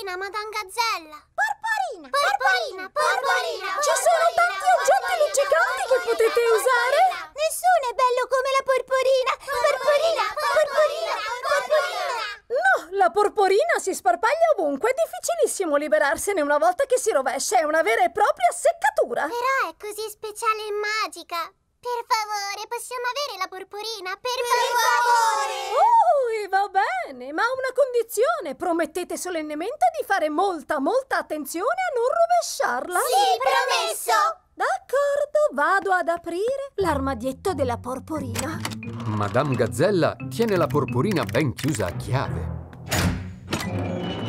Porporina, Madame Gazzella! Porporina! Porporina! Porporina! Ci sono tanti oggetti luccicanti che potete usare! Nessuno è bello come la porporina! Porporina! Porporina! Porporina! No, la porporina si sparpaglia ovunque, è difficilissimo liberarsene una volta che si rovescia, è una vera e propria seccatura! Però è così speciale e magica! Per favore, possiamo avere la porporina? Per, favore! Oh, e va bene, ma a una condizione, promettete solennemente di fare molta, molta attenzione a non rovesciarla? Sì, promesso! D'accordo, vado ad aprire l'armadietto della porporina. Madame Gazzella tiene la porporina ben chiusa a chiave.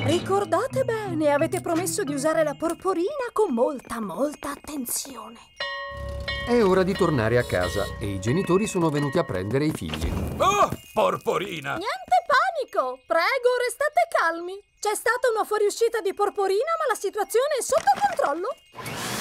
Ricordate bene, avete promesso di usare la porporina con molta, molta attenzione. È ora di tornare a casa e i genitori sono venuti a prendere i figli. Oh, porporina! Niente panico! Prego, restate calmi. C'è stata una fuoriuscita di porporina, ma la situazione è sotto controllo.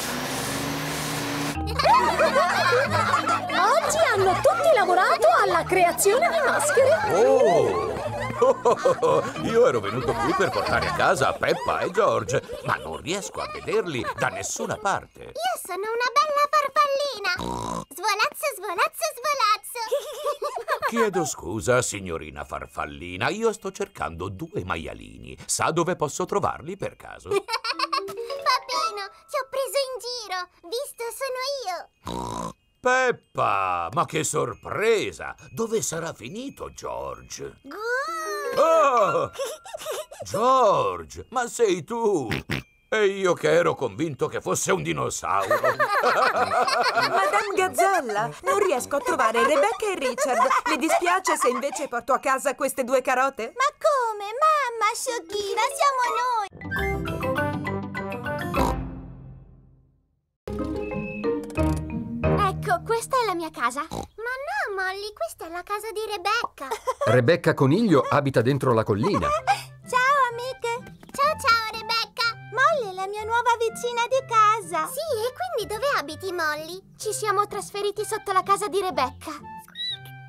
Oggi hanno tutti lavorato alla creazione di maschere. Oh! Oh, oh, oh, Io ero venuto qui per portare a casa Peppa e George, ma non riesco a vederli da nessuna parte. Io sono una bella farfallina! Svolazzo, svolazzo, svolazzo! Chiedo scusa, signorina farfallina, io sto cercando due maialini. Sa dove posso trovarli per caso? Papino, ti ho preso in giro! Visto, sono io! Peppa, ma che sorpresa! Dove sarà finito George? Oh! George, ma sei tu! E io che ero convinto che fosse un dinosauro. Madame Gazzella, non riesco a trovare Rebecca e Richard. Le dispiace se invece porto a casa queste due carote? Ma come? Mamma, sciocchina, siamo noi! Ecco, questa è la mia casa. Ma no, Molly, questa è la casa di Rebecca. Rebecca Coniglio abita dentro la collina. Ciao, amiche! Ciao, ciao, Rebecca! Molly è la mia nuova vicina di casa! Sì, e quindi dove abiti, Molly? Ci siamo trasferiti sotto la casa di Rebecca.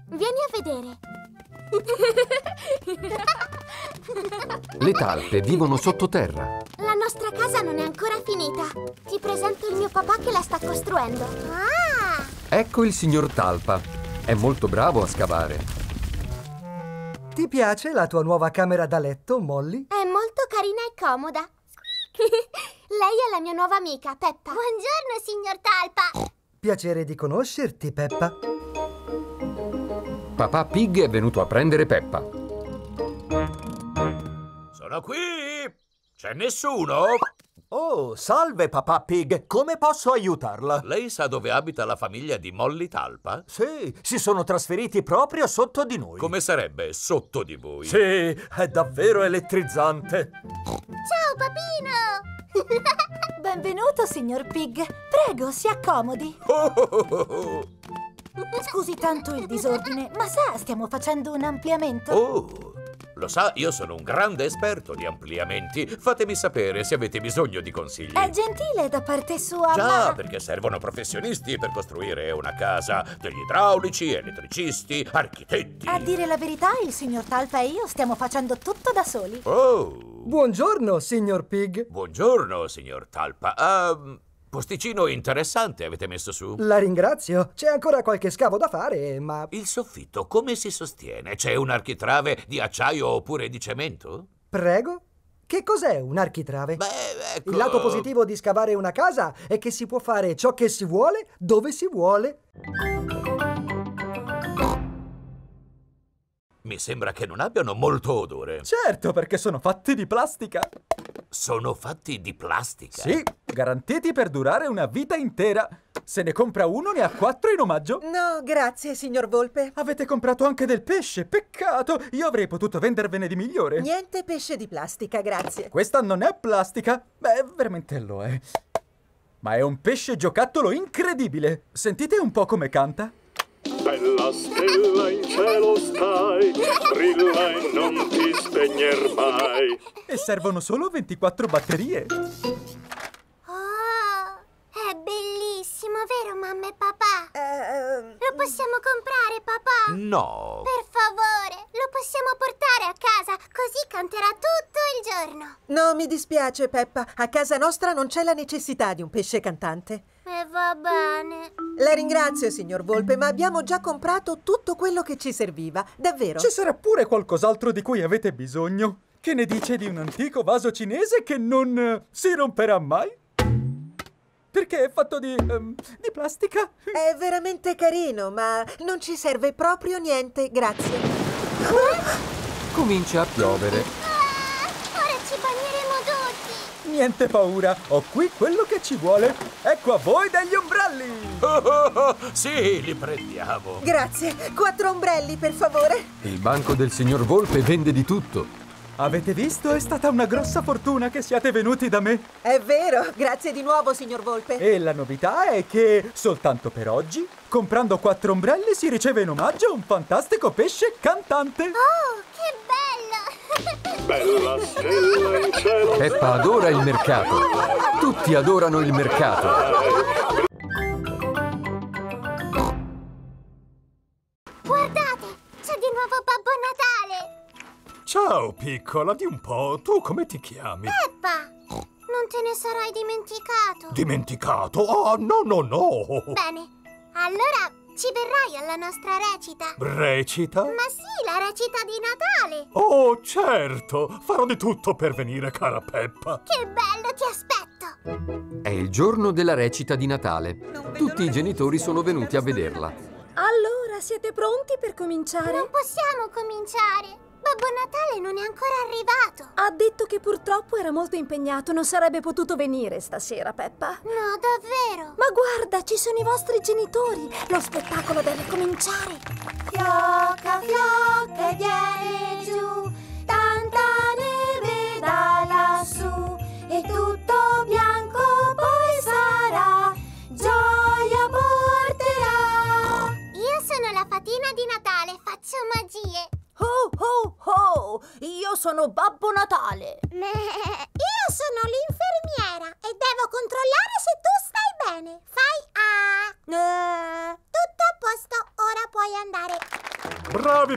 Vieni a vedere. Le talpe vivono sottoterra. La nostra casa non è ancora finita. Ti presento il mio papà che la sta costruendo. Ah! Ecco il signor Talpa. È molto bravo a scavare. Ti piace la tua nuova camera da letto, Molly? È molto carina e comoda. Lei è la mia nuova amica, Peppa. Buongiorno, signor Talpa. Piacere di conoscerti, Peppa. Papà Pig è venuto a prendere Peppa. Sono qui! C'è nessuno? Oh, salve papà Pig, come posso aiutarla? Lei sa dove abita la famiglia di Molly Talpa? Sì, si sono trasferiti proprio sotto di noi. Come sarebbe sotto di voi? Sì, è davvero elettrizzante. Ciao, papino. Benvenuto, signor Pig. Prego, si accomodi. Oh, oh, oh, oh. Scusi tanto il disordine, ma sa, stiamo facendo un ampliamento. Oh, lo sa, io sono un grande esperto di ampliamenti. Fatemi sapere se avete bisogno di consigli. È gentile da parte sua, Già, ma... perché servono professionisti per costruire una casa, degli idraulici, elettricisti, architetti. A dire la verità, il signor Talpa e io stiamo facendo tutto da soli. Oh, Buongiorno, signor Pig. buongiorno, signor Talpa. Ah, posticino interessante avete messo su. La ringrazio. C'è ancora qualche scavo da fare, ma... Il soffitto come si sostiene? C'è un architrave di acciaio oppure di cemento? Prego? Che cos'è un architrave? Beh, ecco. Il lato positivo di scavare una casa è che si può fare ciò che si vuole, dove si vuole. Mi sembra che non abbiano molto odore. Certo, perché sono fatti di plastica. Sono fatti di plastica. Sì, garantiti per durare una vita intera. Se ne compra uno, ne ha quattro in omaggio. No, grazie, signor Volpe. Avete comprato anche del pesce, peccato! Io avrei potuto vendervene di migliore. Niente pesce di plastica, grazie. Questa non è plastica. Beh, veramente lo è. Ma è un pesce giocattolo incredibile. Sentite un po' come canta? Bella stella in cielo stai, brilla e non ti spegner mai. E servono solo 24 batterie. Vero, mamma? insieme, papà? Eh, Lo possiamo comprare, papà? No. Per favore, lo possiamo portare a casa, così canterà tutto il giorno. no, mi dispiace, Peppa. A casa nostra non c'è la necessità di un pesce cantante. E va bene. La ringrazio, signor Volpe, ma abbiamo già comprato tutto quello che ci serviva. Davvero? Ci sarà pure qualcos'altro di cui avete bisogno? Che ne dice di un antico vaso cinese che non eh, si romperà mai? Perché è fatto di, ehm, di plastica? È veramente carino, ma non ci serve proprio niente, grazie. Comincia a piovere. Ah, ora ci bagneremo tutti. Niente paura, ho qui quello che ci vuole. Ecco a voi degli ombrelli! sì, li prendiamo. Grazie. Quattro ombrelli, per favore. Il banco del signor Volpe vende di tutto. Avete visto? È stata una grossa fortuna che siate venuti da me. È vero. Grazie di nuovo, signor Volpe. E la novità è che, soltanto per oggi, comprando quattro ombrelli si riceve in omaggio un fantastico pesce cantante. Oh, che bello! Bella stella in cielo Peppa adora il mercato. Tutti adorano il mercato. Guardate, c'è di nuovo Babbo Natale. Ciao piccola, di un po', tu come ti chiami? Peppa, non te ne sarai dimenticato. Dimenticato? Oh, no, no, no! Bene, allora ci verrai alla nostra recita. Recita? Ma sì, la recita di Natale. Oh, certo! Farò di tutto per venire, cara Peppa. Che bello, ti aspetto. È il giorno della recita di Natale. Tutti i genitori sono venuti a vederla. Allora, siete pronti per cominciare? Non possiamo cominciare. Babbo Natale non è ancora arrivato. Ha detto che purtroppo era molto impegnato, non sarebbe potuto venire stasera, Peppa. No, davvero. Ma guarda, ci sono i vostri genitori. Lo spettacolo deve cominciare. Fiocca, fiocca viene giù,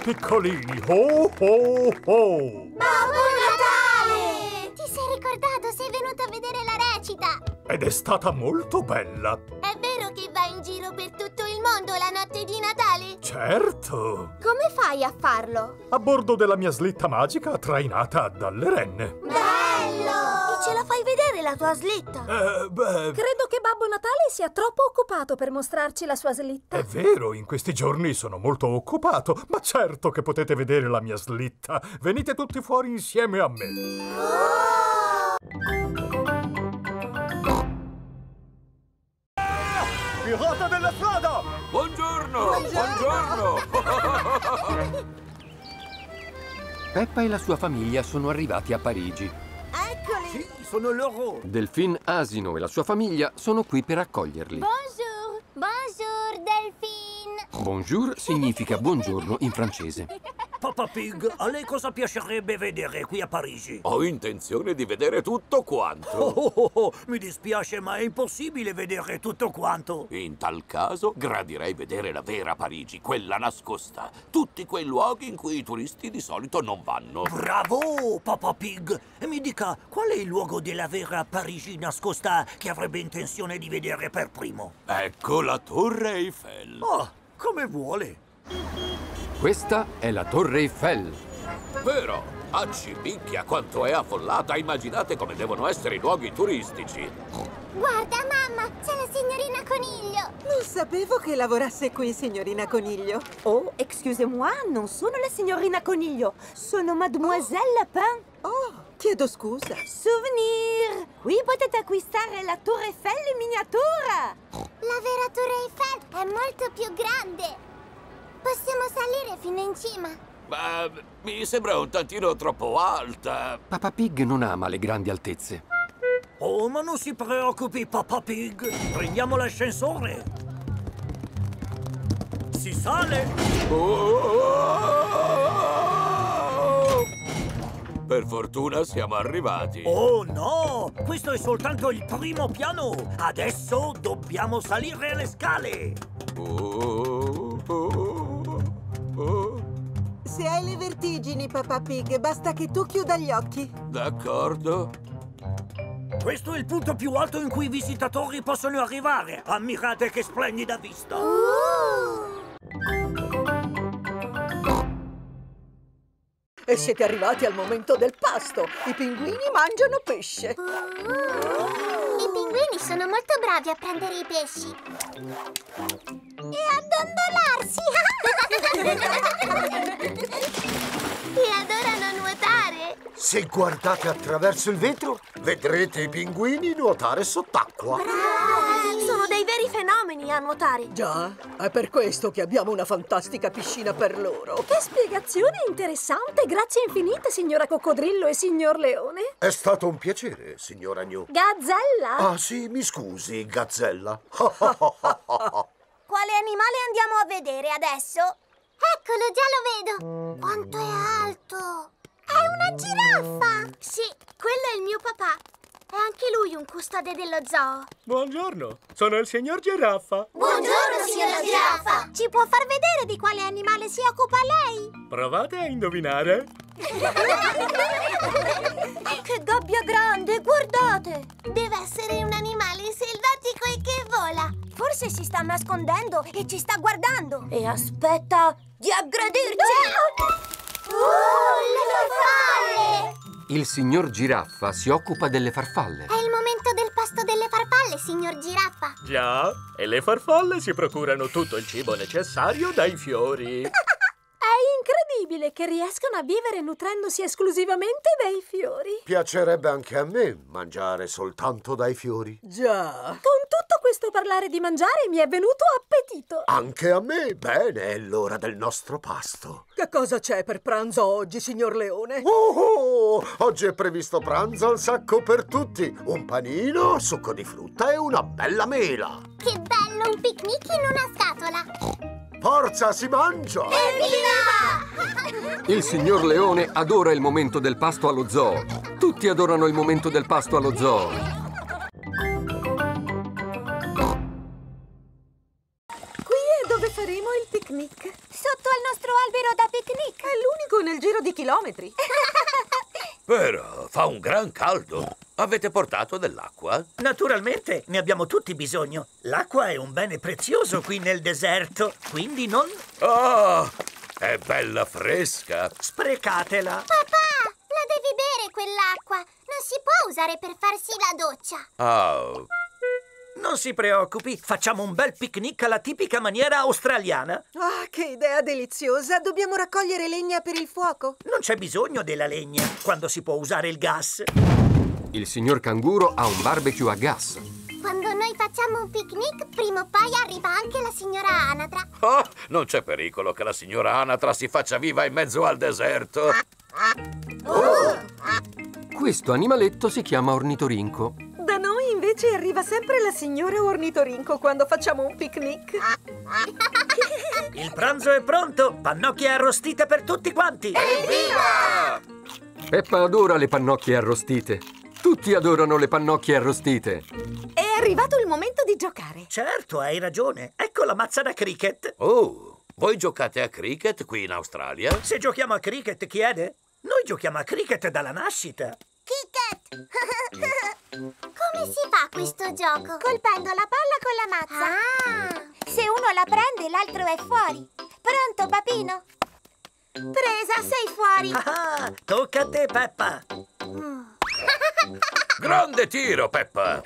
piccolini! Ho, ho, ho! Babbo Natale! Ti sei ricordato? Sei venuto a vedere la recita. Ed è stata molto bella. È vero che vai in giro per tutto il mondo la notte di Natale? Certo! Come fai a farlo? A bordo della mia slitta magica trainata dalle renne. Bello! La tua slitta? Eh, beh, Credo che Babbo Natale sia troppo occupato per mostrarci la sua slitta. è vero, in questi giorni sono molto occupato, ma certo che potete vedere la mia slitta. Venite tutti fuori insieme a me. Pilota della strada! Buongiorno! Buongiorno! Peppa e la sua famiglia sono arrivati a Parigi. Eccoli! Sono loro! Delfin Asino e la sua famiglia sono qui per accoglierli. Bonjour! Bonjour, Delphine! Bonjour significa buongiorno in francese. Papa Pig, a lei cosa piacerebbe vedere qui a Parigi? Ho intenzione di vedere tutto quanto. Oh, oh, oh, mi dispiace, ma è impossibile vedere tutto quanto. In tal caso gradirei vedere la vera Parigi, quella nascosta. Tutti quei luoghi in cui i turisti di solito non vanno. Bravo, Papa Pig! E mi dica, qual è il luogo della vera Parigi nascosta che avrebbe intenzione di vedere per primo? Ecco la Torre Eiffel. Oh, come vuole. Questa è la Torre Eiffel. Vero? Accipicchia quanto è affollata! Immaginate come devono essere i luoghi turistici. Guarda, mamma, c'è la signorina Coniglio! Non sapevo che lavorasse qui, signorina Coniglio. Oh, excusez-moi, non sono la signorina Coniglio, sono Mademoiselle Lapin. Oh, chiedo scusa. Souvenir! Qui potete acquistare la Tour Eiffel in miniatura! La vera Torre Eiffel è molto più grande! Possiamo salire fino in cima! Ma mi sembra un tantino troppo alta. Papa Pig non ama le grandi altezze. Oh, ma non si preoccupi, Papa Pig. Prendiamo l'ascensore. Si sale. Oh! Per fortuna siamo arrivati. Oh no! Questo è soltanto il primo piano! Adesso dobbiamo salire le scale! Oh, oh, oh. Se hai le vertigini, Peppa Pig, basta che tu chiuda gli occhi. D'accordo. Questo è il punto più alto in cui i visitatori possono arrivare! Ammirate che splendida vista! E siete arrivati al momento del pasto. I pinguini mangiano pesce. I pinguini sono molto bravi a prendere i pesci. E a dondolarsi. e adorano nuotare. Se guardate attraverso il vetro, vedrete i pinguini nuotare sott'acqua. Sono dei veri fenomeni a nuotare. Già, è per questo che abbiamo una fantastica piscina per loro. Che spiegazione interessante! Grazie infinite, signora Coccodrillo e signor Leone. È stato un piacere, signora Gnu. Gazzella! Ah sì, mi scusi, gazzella. Quale animale andiamo a vedere adesso? Eccolo, già lo vedo. Quanto è alto. È una giraffa. Sì, quello è il mio papà. È anche lui un custode dello zoo. Buongiorno, sono il signor Giraffa. Buongiorno, signora giraffa. Ci può far vedere di quale animale si occupa lei? Provate a indovinare. Che gabbia grande, guardate! Deve essere un animale selvatico e che vola. Forse si sta nascondendo e ci sta guardando. E aspetta di aggredirci! Oh, le farfalle! Il signor Giraffa si occupa delle farfalle. È il momento del pasto delle farfalle, signor giraffa. Già, e le farfalle si procurano tutto il cibo necessario dai fiori. È incredibile che riescano a vivere nutrendosi esclusivamente dei fiori. Piacerebbe anche a me mangiare soltanto dai fiori. Già. Con tutto questo parlare di mangiare mi è venuto appetito. Anche a me. Bene, è l'ora del nostro pasto. Che cosa c'è per pranzo oggi, signor Leone? Oh, oh, oggi è previsto pranzo al sacco per tutti. Un panino, succo di frutta e una bella mela. Che bello, un picnic in una scatola. Forza, si mangia! Evviva! Il signor Leone adora il momento del pasto allo zoo. Tutti adorano il momento del pasto allo zoo. Qui è dove faremo il picnic. Sotto al nostro albero da picnic. È l'unico nel giro di chilometri. Però fa un gran caldo. Avete portato dell'acqua? Naturalmente ne abbiamo tutti bisogno. L'acqua è un bene prezioso qui nel deserto, quindi non Oh, è bella fresca. sprecatela. Papà, la devi bere quell'acqua. Non si può usare per farsi la doccia. Ah, Non si preoccupi, facciamo un bel picnic alla tipica maniera australiana. Ah, che idea deliziosa! Dobbiamo raccogliere legna per il fuoco. Non c'è bisogno della legna quando si può usare il gas. Il signor Canguro ha un barbecue a gas. Quando noi facciamo un picnic, prima o poi arriva anche la signora Anatra. ah, non c'è pericolo che la signora Anatra si faccia viva in mezzo al deserto. Questo animaletto si chiama ornitorinco. Da noi invece arriva sempre la signora Ornitorinco quando facciamo un picnic. Il pranzo è pronto, pannocchie arrostite per tutti quanti. Peppa adora le pannocchie arrostite. Tutti adorano le pannocchie arrostite. È arrivato il momento di giocare. Certo, hai ragione. Ecco la mazza da cricket. Oh, voi giocate a cricket qui in Australia? Se giochiamo a cricket, chiede? Noi giochiamo a cricket dalla nascita. Kicket! Come si fa questo gioco? Colpendo la palla con la mazza. Ah! Se uno la prende, l'altro è fuori. Pronto, papino? Presa, sei fuori. Ah, tocca a te, Peppa. Grande tiro, Peppa!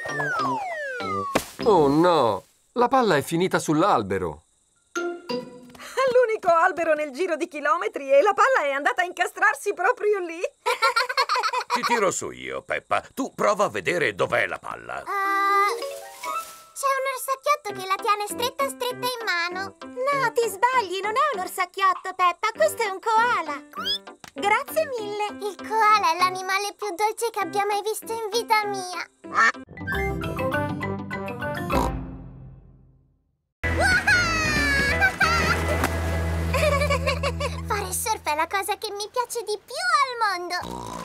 Oh no! La palla è finita sull'albero. È l'unico albero nel giro di chilometri e la palla è andata a incastrarsi proprio lì. Ti tiro su io, Peppa. Tu prova a vedere dov'è la palla. Ah, c'è un orsacchiotto che la tiene stretta stretta in mano. No, ti sbagli, non è un orsacchiotto, Peppa, questo è un koala. Grazie mille. Il koala è l'animale più dolce che abbia mai visto in vita mia. Fare surf è la cosa che mi piace di più al mondo.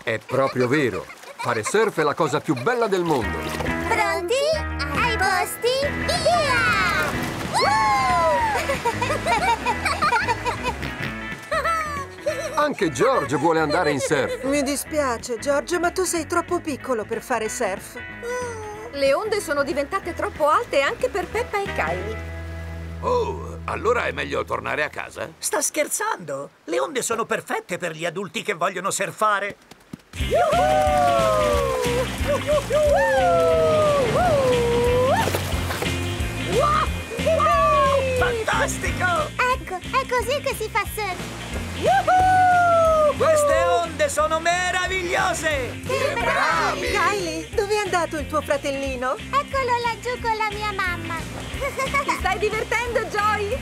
È proprio vero. Fare surf è la cosa più bella del mondo. Pronti? Ai posti? Via! Anche George vuole andare in surf. Mi dispiace, George, ma tu sei troppo piccolo per fare surf. Le onde sono diventate troppo alte anche per Peppa e Kylie. Oh, allora è meglio tornare a casa? Sta scherzando? Le onde sono perfette per gli adulti che vogliono surfare. Fantastico! È così che si fa surf. Queste onde sono meravigliose! Che bravi! Kylie, dove è andato il tuo fratellino? Eccolo laggiù con la mia mamma. Ti stai divertendo, Joy?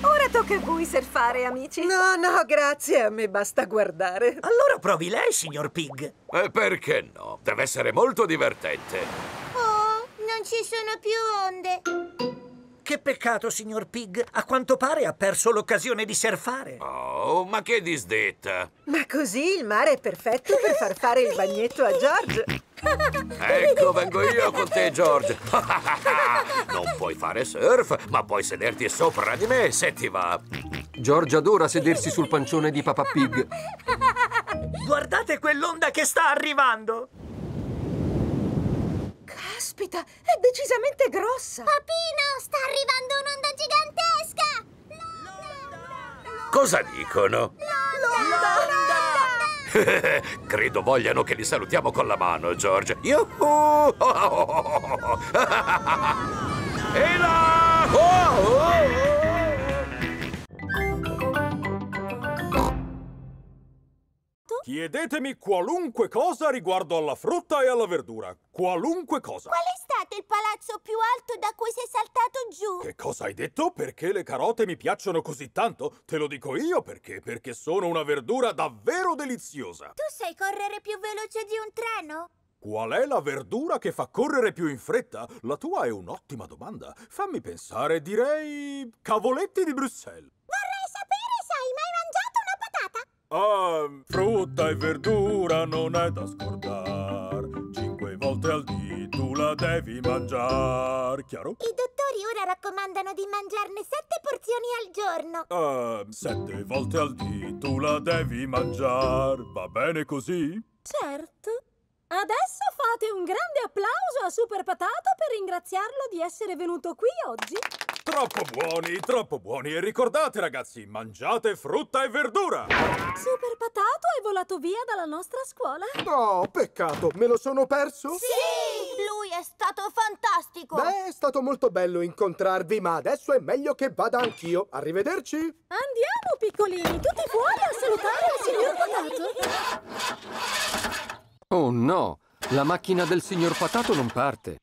Ora tocca a voi surfare, amici. No, no, grazie, a me basta guardare. Allora provi lei, signor Pig. E perché no? Deve essere molto divertente. Oh, non ci sono più onde. Che peccato, signor Pig. A quanto pare ha perso l'occasione di surfare. Oh, ma che disdetta! Ma così il mare è perfetto per far fare il bagnetto a George. Ecco, vengo io con te, George. non puoi fare surf, ma puoi sederti sopra di me se ti va. George adora sedersi sul pancione di Papa Pig. Guardate quell'onda che sta arrivando! Caspita, è decisamente grossa. Papino, sta arrivando un'onda gigantesca! Cosa dicono? L'onda! Credo vogliano che li salutiamo con la mano, George. Yuhu! E là! Oh, oh, Chiedetemi qualunque cosa riguardo alla frutta e alla verdura. Qualunque cosa. Qual è stato il palazzo più alto da cui sei saltato giù? Che cosa hai detto? Perché le carote mi piacciono così tanto? Te lo dico io perché? Perché sono una verdura davvero deliziosa. Tu sai correre più veloce di un treno? Qual è la verdura che fa correre più in fretta? La tua è un'ottima domanda. Fammi pensare, direi cavoletti di Bruxelles. Vorrei sapere se hai mai mangiato una. Ah, frutta e verdura non è da scordare. Cinque volte al dì tu la devi mangiare. Chiaro? I dottori ora raccomandano di mangiarne sette porzioni al giorno. Ah, sette volte al dì tu la devi mangiare. Va bene così? Certo. Adesso fate un grande applauso a Super Patato per ringraziarlo di essere venuto qui oggi. Troppo buoni, troppo buoni. E ricordate, ragazzi, mangiate frutta e verdura. Super Patato è volato via dalla nostra scuola. Oh, peccato, me lo sono perso? Sì! Lui è stato fantastico! Beh, è stato molto bello incontrarvi, ma adesso è meglio che vada anch'io. Arrivederci! Andiamo, piccolini, tutti fuori a salutare il signor Patato. Oh no! La macchina del signor Patato non parte.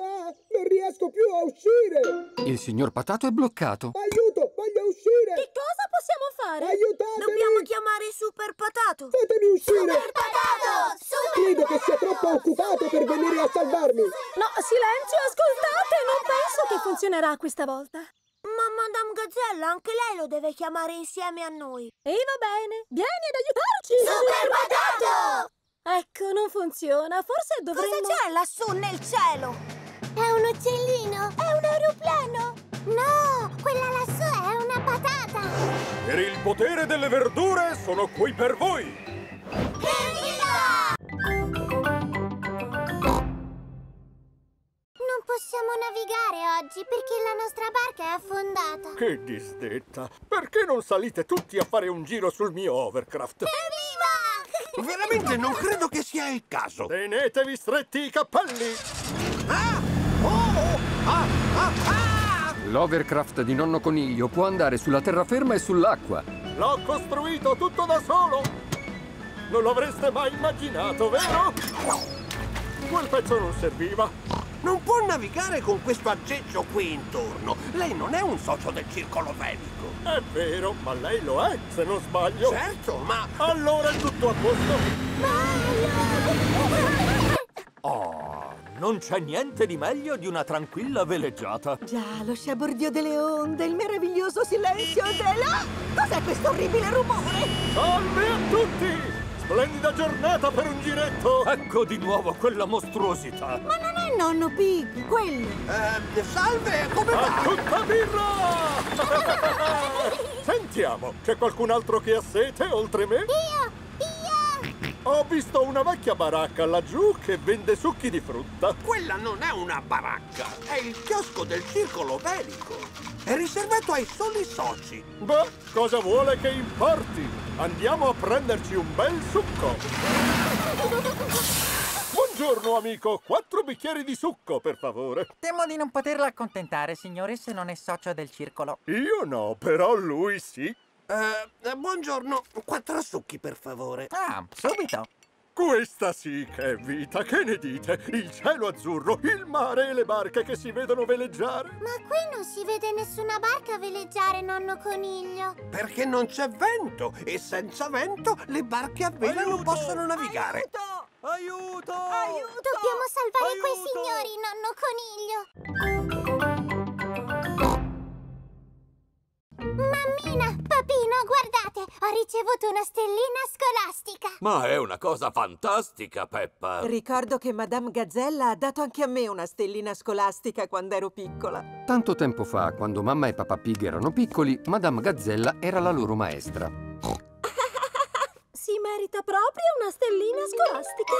Ah, non riesco più a uscire! Il signor Patato è bloccato. Aiuto, voglio uscire! Che cosa possiamo fare? Aiutatemi! Dobbiamo chiamare Super Patato! Fatemi uscire! Super Patato! Super Credo che sia troppo occupato per venire a salvarmi! No, silenzio, ascoltate! Non penso che funzionerà questa volta. Ma Madame Gazzella, anche lei lo deve chiamare insieme a noi. E va bene, vieni ad aiutarci! Super Patato! Ecco, non funziona. Forse dovremmo... Cosa c'è lassù nel cielo? È un uccellino? È un aeroplano? No, quella lassù è una patata! Per il potere delle verdure sono qui per voi. Evviva! Non possiamo navigare oggi perché la nostra barca è affondata. Che disdetta! Perché non salite tutti a fare un giro sul mio hovercraft? Evviva! Veramente non credo che sia il caso. Tenetevi stretti i cappelli! L'hovercraft di nonno coniglio può andare sulla terraferma e sull'acqua. L'ho costruito tutto da solo! Non l'avreste mai immaginato, vero? Quel pezzo non serviva. Non può navigare con questo aggeggio qui intorno. Lei non è un socio del circolo velico. È vero, ma lei lo è, se non sbaglio. Certo, ma... Allora è tutto a posto. Oh, non c'è niente di meglio di una tranquilla veleggiata. Già, lo sciabordio delle onde, il meraviglioso silenzio della... Cos'è questo orribile rumore? Salve a tutti! Splendida giornata per un giretto! Ecco di nuovo quella mostruosità! Ma non è nonno Pig, quello! Eh, salve, come va? A tutta birra! Sentiamo, c'è qualcun altro che ha sete oltre me? Io! Ho visto una vecchia baracca laggiù che vende succhi di frutta. Quella non è una baracca, è il chiosco del circolo velico. È riservato ai soli soci. Beh, cosa vuole che importi? Andiamo a prenderci un bel succo. Buongiorno, amico. Quattro bicchieri di succo, per favore. Temo di non poterla accontentare, signore, se non è socio del circolo. Io no, però lui sì. Eh, buongiorno, quattro succhi, per favore. Ah, subito. Questa sì che è vita, che ne dite? Il cielo azzurro, il mare e le barche che si vedono veleggiare. Ma qui non si vede nessuna barca veleggiare, nonno coniglio. Perché non c'è vento e senza vento le barche a vela non possono navigare. Aiuto! Aiuto! Dobbiamo salvare quei signori, nonno coniglio. Mammina, papino, guardate, ho ricevuto una stellina scolastica. Ma è una cosa fantastica, Peppa. Ricordo che Madame Gazzella ha dato anche a me una stellina scolastica quando ero piccola. Tanto tempo fa, quando mamma e papà Pig erano piccoli, Madame Gazzella era la loro maestra. Si merita proprio una stellina scolastica.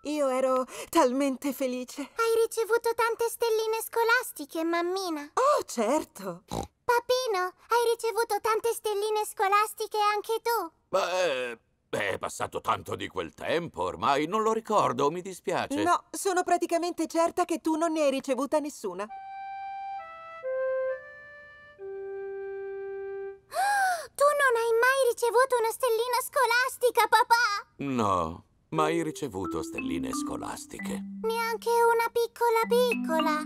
Io ero talmente felice. Hai ricevuto tante stelline scolastiche, mammina. Oh, certo. Papino, hai ricevuto tante stelline scolastiche anche tu? Beh, è passato tanto di quel tempo, ormai non lo ricordo, mi dispiace. No, sono praticamente certa che tu non ne hai ricevuta nessuna. Tu non hai mai ricevuto una stellina scolastica, papà? No, mai ricevuto stelline scolastiche. Neanche una piccola piccola.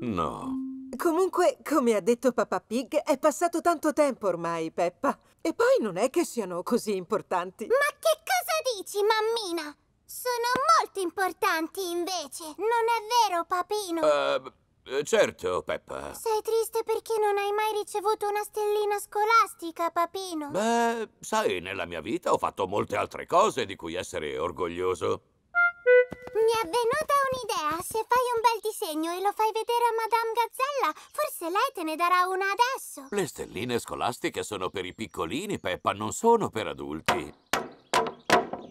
No. Comunque, come ha detto Papà Pig, è passato tanto tempo ormai, Peppa. E poi non è che siano così importanti. Ma che cosa dici, mammina? Sono molto importanti, invece. Non è vero, papino? Eh, certo, Peppa. Sei triste perché non hai mai ricevuto una stellina scolastica, papino? Beh, sai, nella mia vita ho fatto molte altre cose di cui essere orgoglioso. Mi è venuta un'idea. Se fai un bel disegno e lo fai vedere a Madame Gazzella, forse lei te ne darà una adesso. Le stelline scolastiche sono per i piccolini, Peppa, non sono per adulti.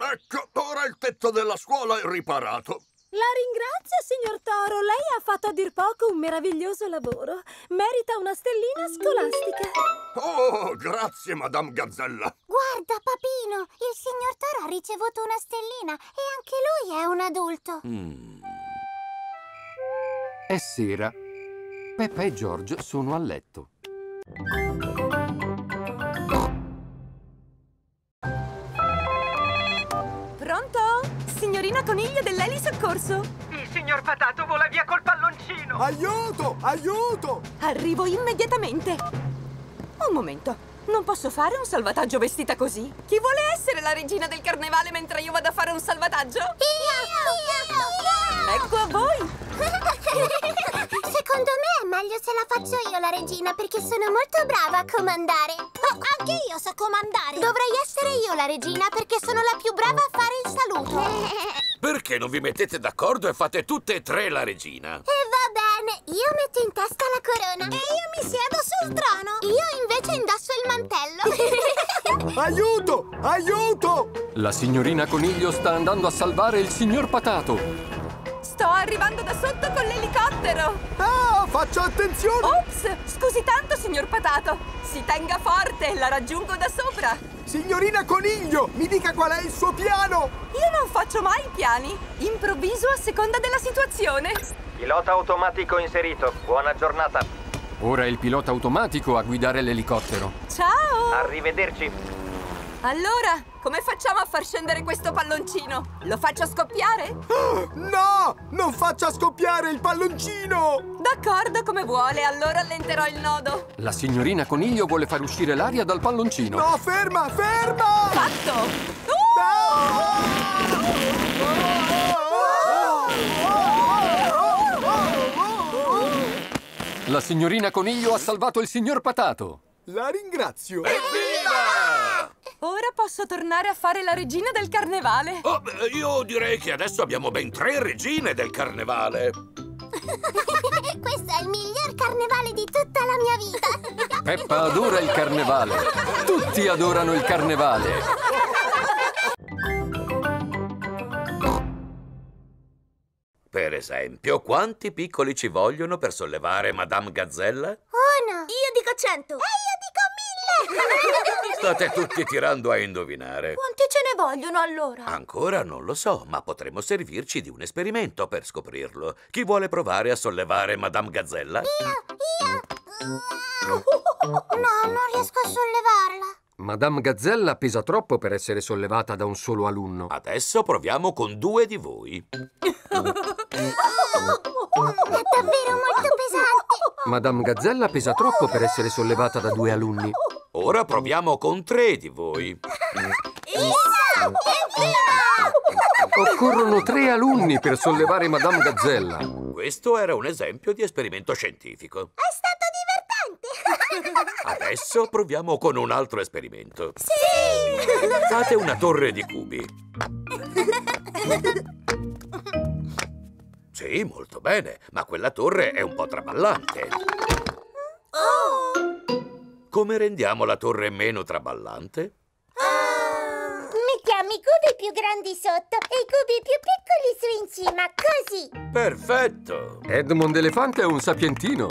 Ecco, ora il tetto della scuola è riparato. La ringrazio, signor Toro. Lei ha fatto a dir poco un meraviglioso lavoro. Merita una stellina scolastica. Oh, grazie, Madame Gazzella. Guarda, papino, il signor Toro ha ricevuto una stellina e anche lui è un adulto. Mm. È sera. Peppa e George sono a letto. Signorina Coniglio dell'Eli Soccorso? Il signor Patato vola via col palloncino! Aiuto! Aiuto! Arrivo immediatamente. Un momento. Non posso fare un salvataggio vestita così? Chi vuole essere la regina del carnevale mentre io vado a fare un salvataggio? Io! Io! Ecco a voi! Secondo me è meglio se la faccio io la regina perché sono molto brava a comandare. Oh, anche io so comandare. Dovrei essere io la regina perché sono la più brava a fare il saluto. Perché non vi mettete d'accordo e fate tutte e tre la regina? E va bene, io metto in testa la corona. E io mi siedo sul trono. Io invece indosso il mantello. Aiuto! Aiuto! La signorina Coniglio sta andando a salvare il signor Patato. Sto arrivando da sotto con l'elicottero! Ah, faccia attenzione! Ops! Scusi tanto, signor Patato! Si tenga forte, la raggiungo da sopra! Signorina Coniglio, mi dica qual è il suo piano! Io non faccio mai piani! Improvviso a seconda della situazione! Pilota automatico inserito. Buona giornata. Ora è il pilota automatico a guidare l'elicottero. Ciao! Arrivederci. Allora, come facciamo a far scendere questo palloncino? Lo faccio scoppiare? No! Non faccia scoppiare il palloncino! D'accordo, come vuole, allora allenterò il nodo. La signorina Coniglio vuole far uscire l'aria dal palloncino. No, ferma, ferma! Fatto! Uh! No! La signorina Coniglio ha salvato il signor Patato! La ringrazio! Evviva! Ora posso tornare a fare la regina del carnevale. Oh, beh, io direi che adesso abbiamo ben tre regine del carnevale. Questo è il miglior carnevale di tutta la mia vita. Peppa adora il carnevale. Tutti adorano il carnevale. Per esempio, quanti piccoli ci vogliono per sollevare Madame Gazzella? Uno. Io dico cento. E io. State tutti tirando a indovinare. Quanti ce ne vogliono allora? Ancora non lo so, ma potremmo servirci di un esperimento per scoprirlo. Chi vuole provare a sollevare Madame Gazzella? No, non riesco a sollevarla. Madame Gazzella pesa troppo per essere sollevata da un solo alunno. Adesso proviamo con due di voi. È davvero molto pesante. Madame Gazzella pesa troppo per essere sollevata da due alunni. Ora proviamo con tre di voi. Isa! Occorrono tre alunni per sollevare Madame Gazzella. Questo era un esempio di esperimento scientifico. È stato divertente. Adesso proviamo con un altro esperimento. Sì! Fate una torre di cubi. Sì, molto bene, ma quella torre è un po' traballante. Come rendiamo la torre meno traballante? Mettiamo i cubi più grandi sotto e i cubi più piccoli su in cima, così. Perfetto! Edmond Elefante è un sapientino.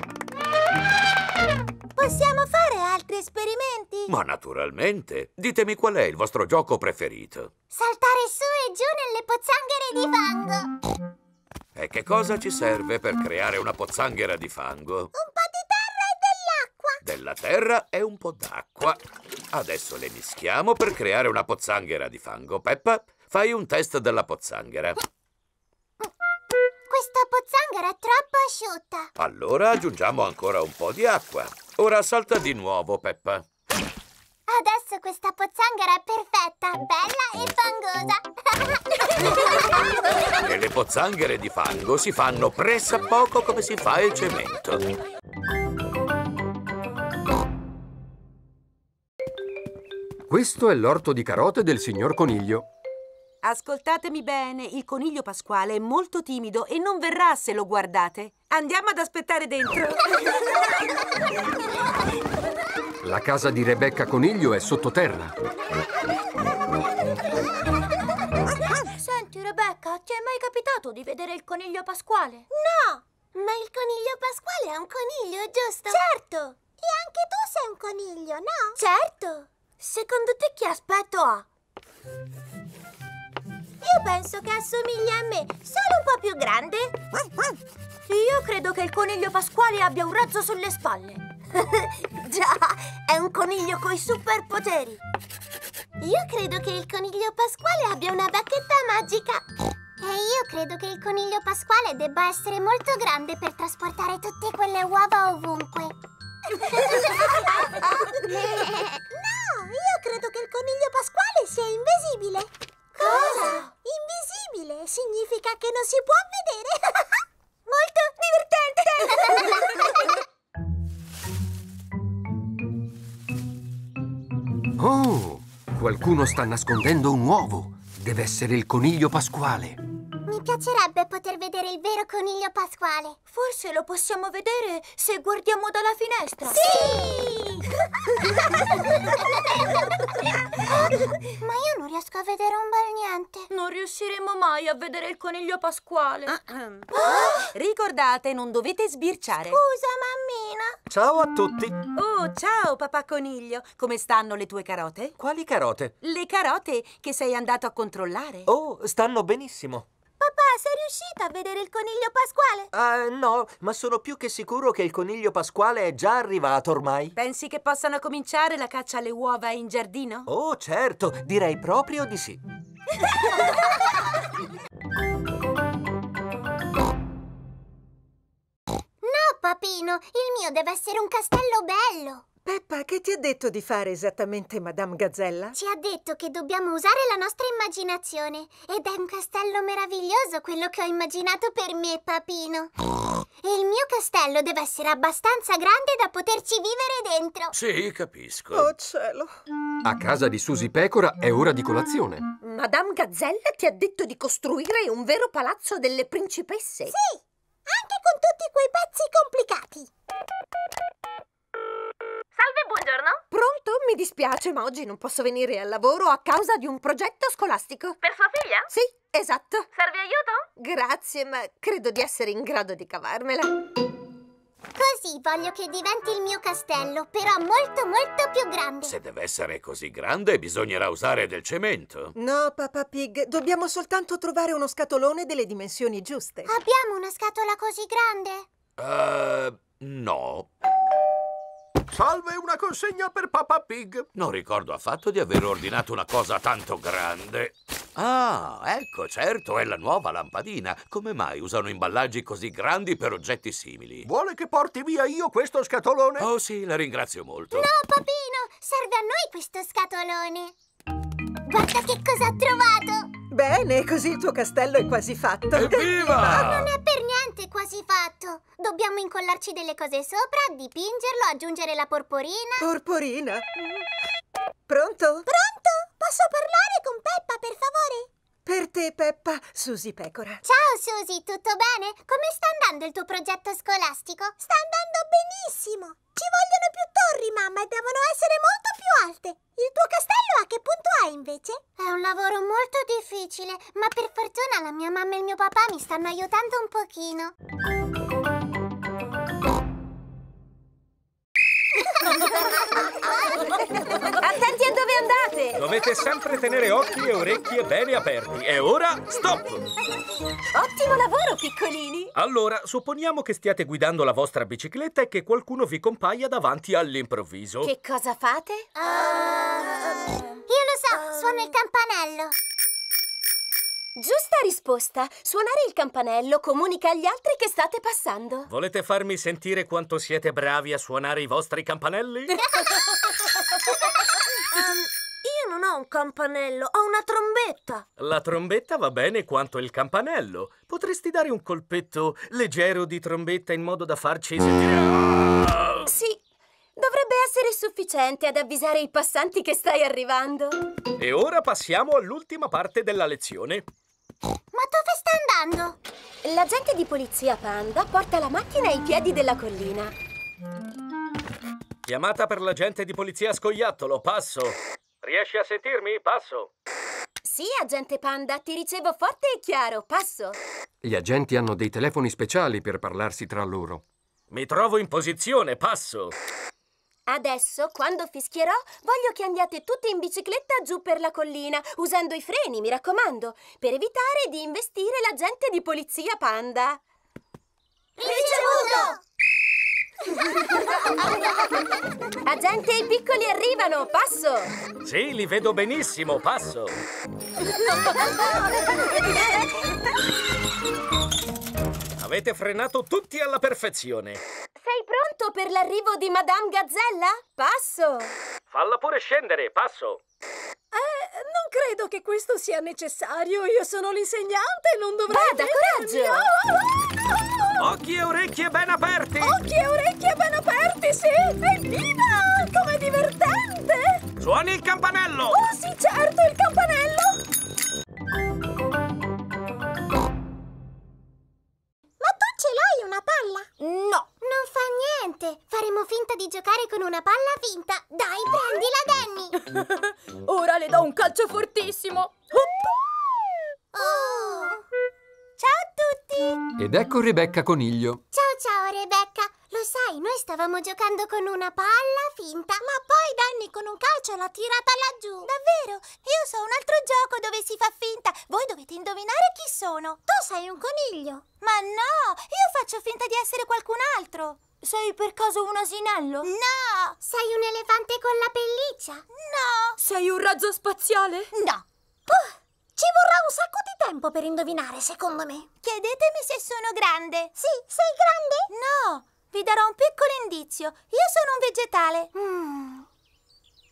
Possiamo fare altri esperimenti? Ma naturalmente! Ditemi qual è il vostro gioco preferito. Saltare su e giù nelle pozzanghere di fango. E che cosa ci serve per creare una pozzanghera di fango? Un Della terra e un po' d'acqua. Adesso le mischiamo per creare una pozzanghera di fango. Peppa, fai un test della pozzanghera. Questa pozzanghera è troppo asciutta. Allora aggiungiamo ancora un po' di acqua. Ora salta di nuovo, Peppa. Adesso questa pozzanghera è perfetta, bella e fangosa. E le pozzanghere di fango si fanno pressappoco come si fa il cemento. Questo è l'orto di carote del signor Coniglio. Ascoltatemi bene, il coniglio pasquale è molto timido e non verrà se lo guardate. Andiamo ad aspettare dentro. La casa di Rebecca Coniglio è sottoterra. Senti, Rebecca, ti è mai capitato di vedere il coniglio pasquale? No! Ma il coniglio pasquale è un coniglio, giusto? Certo! E anche tu sei un coniglio, no? Certo! Secondo te che aspetto ha? Io penso che assomiglia a me, solo un po' più grande. Io credo che il coniglio pasquale abbia un razzo sulle spalle. Già, è un coniglio coi superpoteri. Io credo che il coniglio pasquale abbia una bacchetta magica. E io credo che il coniglio pasquale debba essere molto grande per trasportare tutte quelle uova ovunque. No, io credo che il coniglio pasquale sia invisibile. Cosa? Invisibile significa che non si può vedere. Molto divertente. Oh, qualcuno sta nascondendo un uovo. Deve essere il coniglio pasquale. Mi piacerebbe poter vedere il vero coniglio pasquale. Forse lo possiamo vedere se guardiamo dalla finestra. Ma io non riesco a vedere un bel niente. Non riusciremo mai a vedere il coniglio pasquale. Ricordate, non dovete sbirciare. Scusa, mammina. Ciao a tutti. Oh, ciao papà coniglio. Come stanno le tue carote? Quali carote? Le carote che sei andato a controllare. Oh, stanno benissimo. Papà, sei riuscito a vedere il coniglio pasquale? Ah, no, ma sono più che sicuro che il coniglio pasquale è già arrivato ormai. Pensi che possano cominciare la caccia alle uova in giardino? Oh, certo, direi proprio di sì. No, papino, il mio deve essere un castello bello. Peppa, che ti ha detto di fare esattamente Madame Gazzella? Ci ha detto che dobbiamo usare la nostra immaginazione. Ed è un castello meraviglioso quello che ho immaginato per me, papino. Il mio castello deve essere abbastanza grande da poterci vivere dentro. Sì, capisco. Oh cielo. A casa di Susi Pecora è ora di colazione. Madame Gazzella ti ha detto di costruire un vero palazzo delle principesse. Sì, anche con tutti quei pezzi complicati. Salve, buongiorno. Pronto? Mi dispiace, ma oggi non posso venire al lavoro a causa di un progetto scolastico. Per sua figlia? Sì, esatto. Serve aiuto? Grazie, ma credo di essere in grado di cavarmela. Così voglio che diventi il mio castello, però molto molto più grande. Se deve essere così grande, bisognerà usare del cemento. No, Papa Pig, dobbiamo soltanto trovare uno scatolone delle dimensioni giuste. Abbiamo una scatola così grande? Uh, no. Salve, una consegna per Papa Pig. Non ricordo affatto di aver ordinato una cosa tanto grande. Ah, ecco, certo, è la nuova lampadina. Come mai usano imballaggi così grandi per oggetti simili? Vuole che porti via io questo scatolone? Oh sì, la ringrazio molto. No, papino, serve a noi questo scatolone. Guarda che cosa ho trovato! Bene, così il tuo castello è quasi fatto. Evviva! Non è per niente quasi fatto. Dobbiamo incollarci delle cose sopra, dipingerlo, aggiungere la porporina. Porporina. Pronto? Pronto? Posso parlare con Peppa, per favore? Per te, Peppa, Susi Pecora. Ciao, Susi, tutto bene? Come sta andando il tuo progetto scolastico? Sta andando benissimo. Ci vogliono più torri, mamma, e devono essere molto più alte. Il tuo castello a che punto è, invece? È un lavoro molto difficile, ma per fortuna la mia mamma e il mio papà mi stanno aiutando un pochino. Attenti a dove andate! Dovete sempre tenere occhi e orecchie bene aperti. E ora, stop! Ottimo lavoro, piccolini! Allora, supponiamo che stiate guidando la vostra bicicletta e che qualcuno vi compaia davanti all'improvviso. Che cosa fate? Io lo so, suono il campanello. Giusta risposta. Suonare il campanello comunica agli altri che state passando. Volete farmi sentire quanto siete bravi a suonare i vostri campanelli? io non ho un campanello, ho una trombetta. La trombetta va bene quanto il campanello. Potresti dare un colpetto leggero di trombetta in modo da farci sentire... Sì, dovrebbe essere sufficiente ad avvisare i passanti che stai arrivando. E ora passiamo all'ultima parte della lezione. Ma dove sta andando? L'agente di polizia Panda porta la macchina ai piedi della collina. Chiamata per l'agente di polizia Scoiattolo, passo. Riesci a sentirmi? Passo. Sì, agente Panda, ti ricevo forte e chiaro, passo. Gli agenti hanno dei telefoni speciali per parlarsi tra loro. Mi trovo in posizione, passo. Adesso, quando fischierò, voglio che andiate tutti in bicicletta giù per la collina, usando i freni, mi raccomando, per evitare di investire l'agente di polizia Panda. Ricevuto! Agente, i piccoli arrivano, passo! Sì, li vedo benissimo, passo. Avete frenato tutti alla perfezione. Sei pronto per l'arrivo di Madame Gazzella? Passo! Falla pure scendere, passo. Eh, non credo che questo sia necessario. Io sono l'insegnante e non dovrei... Vada, coraggio! Oh, oh, oh! Occhi e orecchie ben aperti. Occhi e orecchie ben aperti, sì! Evviva! Com'è divertente! Suoni il campanello! Oh, sì, certo, il campanello! Una palla? No! Non fa niente. Faremo finta di giocare con una palla finta. Dai, prendila, Danny. Ora le do un calcio fortissimo. Oh. Ciao a tutti. Ed ecco Rebecca Coniglio. Ciao. Lo sai, noi stavamo giocando con una palla finta. Ma poi Danny con un calcio l'ha tirata laggiù. Davvero? Io so un altro gioco dove si fa finta. Voi dovete indovinare chi sono. Tu sei un coniglio. Ma no, io faccio finta di essere qualcun altro. Sei per caso un asinello? No! Sei un elefante con la pelliccia? No! Sei un razzo spaziale? No! Uh, ci vorrà un sacco di tempo per indovinare, secondo me. Chiedetemi se sono grande. Sì, sei grande? No! Vi darò un piccolo indizio. Io sono un vegetale. Mm.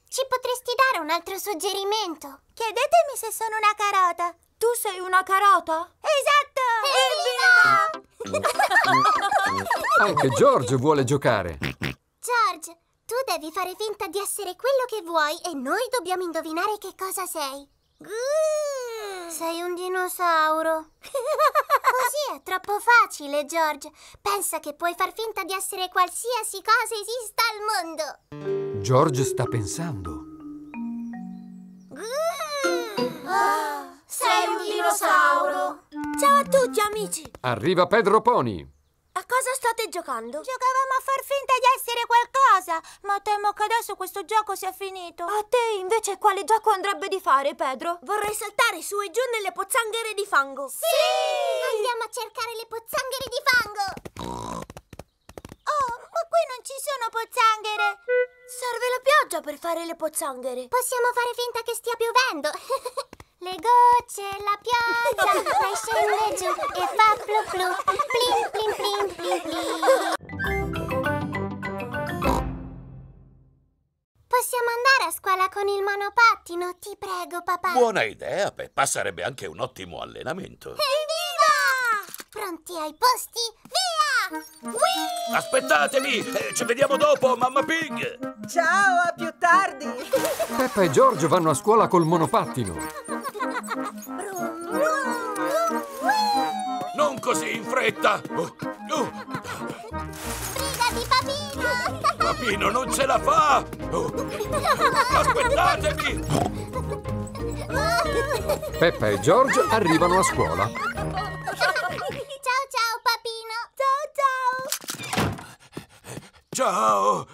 Ci potresti dare un altro suggerimento? Chiedetemi se sono una carota. Tu sei una carota? Esatto! Evviva! Anche George vuole giocare. George, tu devi fare finta di essere quello che vuoi e noi dobbiamo indovinare che cosa sei. Sei un dinosauro. Così è troppo facile, George. Pensa che puoi far finta di essere qualsiasi cosa esista al mondo. George sta pensando. sei un dinosauro. Ciao a tutti, amici. Arriva Pedro Pony. A cosa state giocando? Giocavamo a far finta di essere qualcosa, ma temo che adesso questo gioco sia finito. A te invece quale gioco andrebbe di fare, Pedro? Vorrei saltare su e giù nelle pozzanghere di fango. Sì! Andiamo a cercare le pozzanghere di fango. Oh, ma qui non ci sono pozzanghere. Serve la pioggia per fare le pozzanghere. Possiamo fare finta che stia piovendo. Gocce, la pioggia, poi scende giù e fa plu plu, plin plin plin plin plin. Possiamo andare a scuola con il monopattino, ti prego, papà. Buona idea, Peppa. Sarebbe anche un ottimo allenamento. Evviva! Pronti ai posti? Via! Whee! Aspettatemi! eh, ci vediamo dopo, mamma Pig! Ciao, a più tardi. Peppa e George vanno a scuola col monopattino. Fretta! Oh, oh, Brigati, papino! Papino non ce la fa! Oh, aspettatemi! Peppa e George arrivano a scuola. Ciao, ciao, papino! Ciao, ciao! Ciao!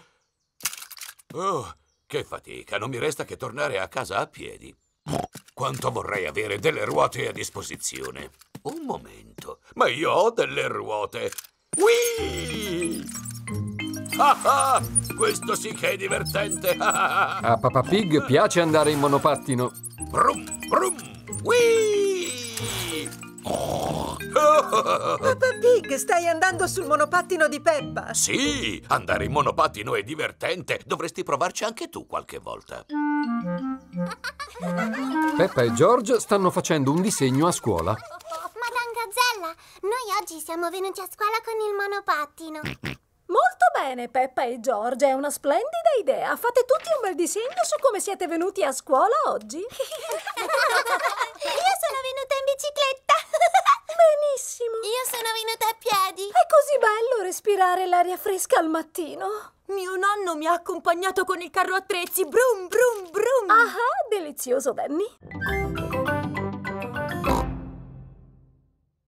Oh, che fatica, non mi resta che tornare a casa a piedi. Quanto vorrei avere delle ruote a disposizione. Un momento, ma io ho delle ruote. Whee! Ah ah! Questo sì che è divertente! Ah, ah, ah. A Papa Pig piace andare in monopattino. Brum, brum! Whee! Peppa Pig, stai andando sul monopattino di Peppa. Sì, andare in monopattino è divertente. Dovresti provarci anche tu qualche volta. Peppa e George stanno facendo un disegno a scuola. Madame Gazzella, noi oggi siamo venuti a scuola con il monopattino. Molto bene, Peppa e George, è una splendida idea. Fate tutti un bel disegno su come siete venuti a scuola oggi. Io sono venuta in bicicletta. Benissimo. Io sono venuta a piedi. È così bello respirare l'aria fresca al mattino. Mio nonno mi ha accompagnato con il carro attrezzi. Brum, brum, brum. Ah, delizioso, Danny.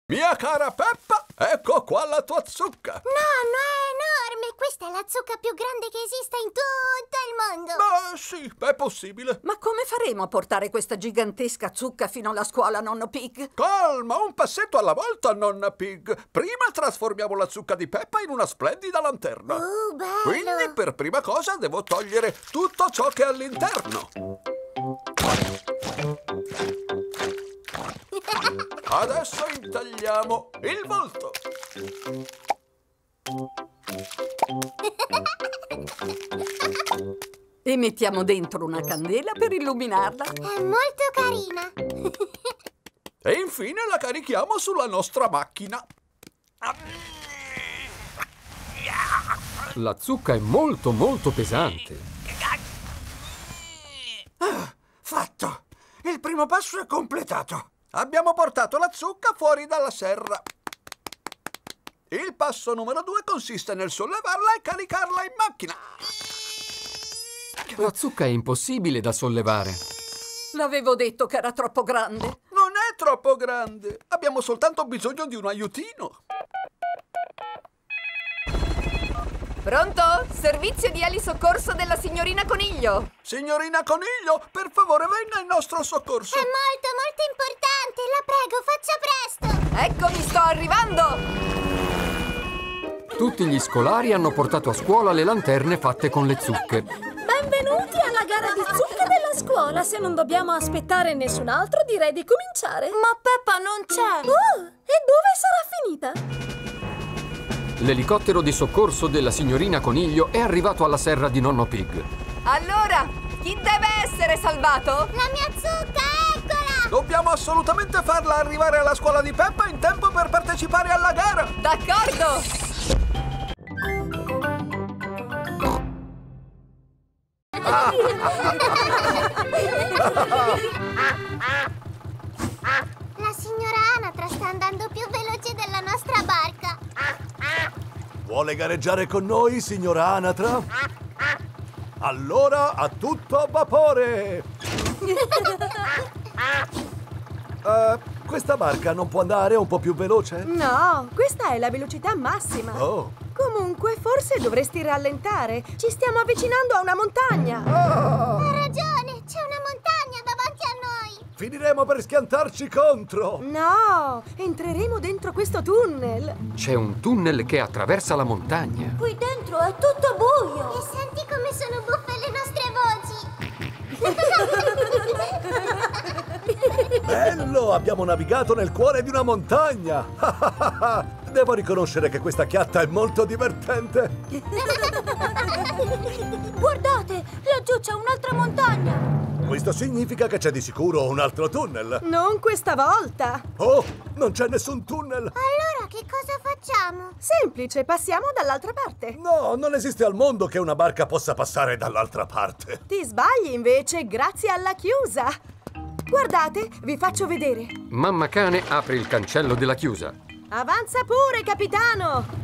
Mia cara Peppa, ecco qua la tua zucca. Nonno, è enorme. Questa è la zucca più grande che esista in tutto il mondo. Beh, sì, è possibile. Ma come faremo a portare questa gigantesca zucca fino alla scuola, nonno Pig? Calma, un passetto alla volta, nonna Pig. Prima trasformiamo la zucca di Peppa in una splendida lanterna. Uh, bello. Quindi, per prima cosa, devo togliere tutto ciò che è all'interno. Adesso intagliamo il volto. E mettiamo dentro una candela per illuminarla. È molto carina. E infine la carichiamo sulla nostra macchina. La zucca è molto molto pesante. Ah, fatto! Il primo passo è completato. Abbiamo portato la zucca fuori dalla serra. Il passo numero due consiste nel sollevarla e caricarla in macchina. La zucca è impossibile da sollevare. L'avevo detto che era troppo grande. Non è troppo grande. Abbiamo soltanto bisogno di un aiutino. Pronto? Servizio di elisoccorso della signorina Coniglio. Signorina Coniglio, per favore venga in nostro soccorso. È molto, molto importante. La prego, faccia presto. Eccomi, sto arrivando. Tutti gli scolari hanno portato a scuola le lanterne fatte con le zucche. Benvenuti alla gara di zucche della scuola. Se non dobbiamo aspettare nessun altro, direi di cominciare. Ma Peppa non c'è. Oh, e dove sarà finita? L'elicottero di soccorso della signorina Coniglio è arrivato alla serra di nonno Pig. Allora, chi deve essere salvato? La mia zucca, eccola! Dobbiamo assolutamente farla arrivare alla scuola di Peppa in tempo per partecipare alla gara. D'accordo. La signora Anatra sta andando più veloce della nostra barca. Vuole gareggiare con noi, signora Anatra? Allora a tutto vapore! Eh, questa barca non può andare un po' più veloce? No, questa è la velocità massima. Oh. Comunque, forse dovresti rallentare. Ci stiamo avvicinando a una montagna. Ha ragione, c'è una montagna davanti a noi. Finiremo per schiantarci contro! No, entreremo dentro questo tunnel. C'è un tunnel che attraversa la montagna. Qui dentro è tutto buio. E senti come sono buffe le nostre voci. Bello! Abbiamo navigato nel cuore di una montagna! Devo riconoscere che questa chiatta è molto divertente! Guardate, laggiù c'è un'altra montagna. Questo significa che c'è di sicuro un altro tunnel! Non questa volta. Oh, non c'è nessun tunnel! Allora che cosa facciamo? Semplice, passiamo dall'altra parte. No, non esiste al mondo che una barca possa passare dall'altra parte! Ti sbagli invece, grazie alla chiusa. Guardate, vi faccio vedere. Mamma cane apre il cancello della chiusa. Avanza pure, capitano!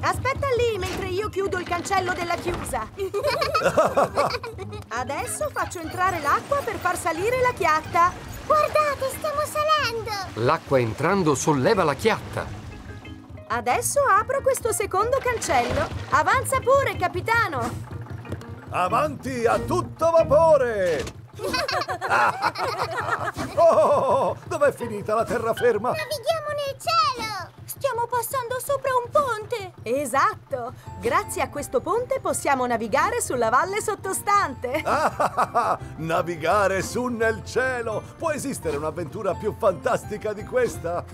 Aspetta lì mentre io chiudo il cancello della chiusa. Adesso faccio entrare l'acqua per far salire la chiatta. Guardate, stiamo salendo. L'acqua entrando solleva la chiatta. Adesso apro questo secondo cancello. Avanza pure, capitano! Avanti a tutto vapore! Oh, dov'è finita la terraferma? Navighiamo nel cielo. Stiamo passando sopra un ponte. Esatto! Grazie a questo ponte possiamo navigare sulla valle sottostante. Ah, navigare su nel cielo! Può esistere un'avventura più fantastica di questa?